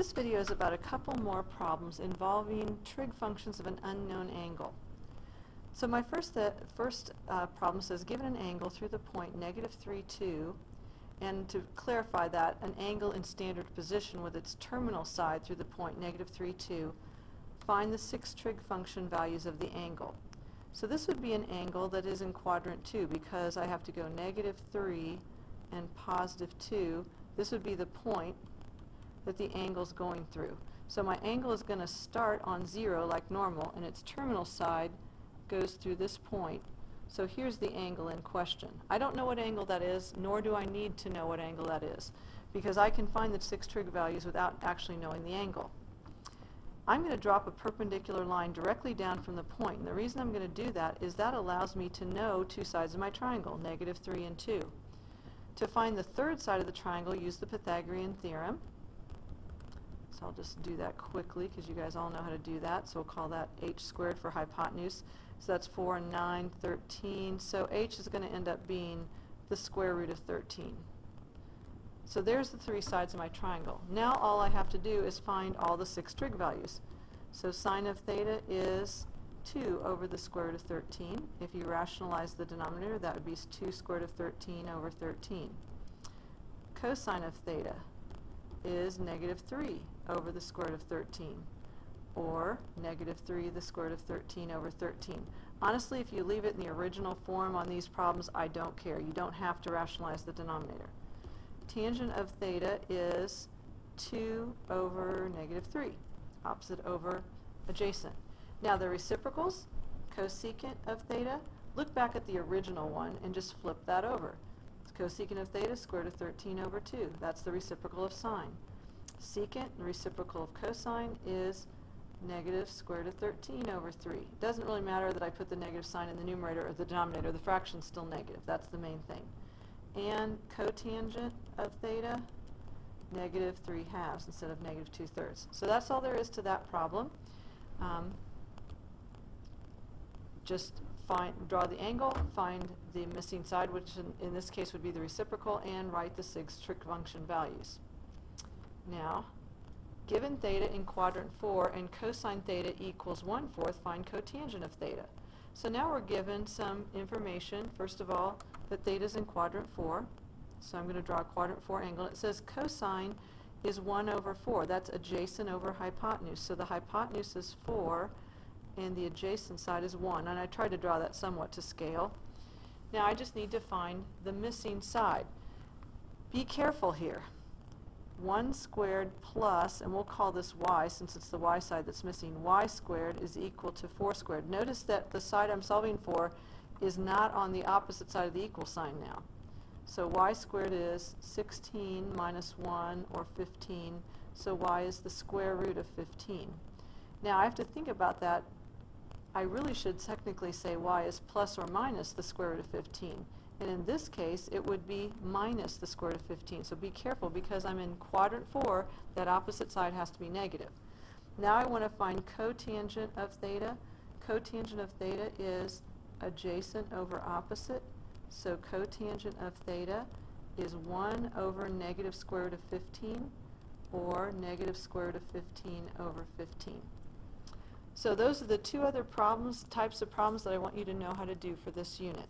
This video is about a couple more problems involving trig functions of an unknown angle. So my first, uh, first uh, problem says given an angle through the point negative 3, 2, and to clarify that, an angle in standard position with its terminal side through the point negative 3, 2, find the six trig function values of the angle. So this would be an angle that is in quadrant 2 because I have to go negative 3 and positive 2. This would be the point that the angle is going through. So my angle is going to start on 0 like normal, and its terminal side goes through this point. So here's the angle in question. I don't know what angle that is, nor do I need to know what angle that is, because I can find the six trig values without actually knowing the angle. I'm going to drop a perpendicular line directly down from the point. And the reason I'm going to do that is that allows me to know two sides of my triangle, negative 3 and 2. To find the third side of the triangle, use the Pythagorean theorem. So I'll just do that quickly because you guys all know how to do that. So we'll call that h squared for hypotenuse. So that's 4 and 9, 13. So h is going to end up being the square root of 13. So there's the three sides of my triangle. Now all I have to do is find all the six trig values. So sine of theta is 2 over the square root of 13. If you rationalize the denominator, that would be 2 square root of 13 over 13. Cosine of theta is negative 3 over the square root of 13, or negative 3 the square root of 13 over 13. Honestly, if you leave it in the original form on these problems, I don't care. You don't have to rationalize the denominator. Tangent of theta is 2 over negative 3, opposite over adjacent. Now the reciprocals, cosecant of theta, look back at the original one and just flip that over. Cosecant of theta, square root of 13 over 2. That's the reciprocal of sine. Secant, the reciprocal of cosine, is negative square root of 13 over 3. It doesn't really matter that I put the negative sign in the numerator or the denominator. The fraction's still negative. That's the main thing. And cotangent of theta, negative 3 halves instead of negative 2 thirds. So that's all there is to that problem. Um, just find, draw the angle, find the missing side, which in, in this case would be the reciprocal, and write the six trig function values. Now, given theta in quadrant 4 and cosine theta equals 1 fourth, find cotangent of theta. So now we're given some information, first of all, that theta is in quadrant 4. So I'm going to draw a quadrant 4 angle. It says cosine is 1 over 4. That's adjacent over hypotenuse. So the hypotenuse is 4 and the adjacent side is 1. And I tried to draw that somewhat to scale. Now I just need to find the missing side. Be careful here. 1 squared plus, and we'll call this y since it's the y side that's missing, y squared is equal to 4 squared. Notice that the side I'm solving for is not on the opposite side of the equal sign now. So y squared is 16 minus 1, or 15, so y is the square root of 15. Now I have to think about that I really should technically say y is plus or minus the square root of 15. And in this case, it would be minus the square root of 15. So be careful because I'm in quadrant 4, that opposite side has to be negative. Now I want to find cotangent of theta. Cotangent of theta is adjacent over opposite. So cotangent of theta is 1 over negative square root of 15 or negative square root of 15 over 15. So those are the two other problems, types of problems that I want you to know how to do for this unit.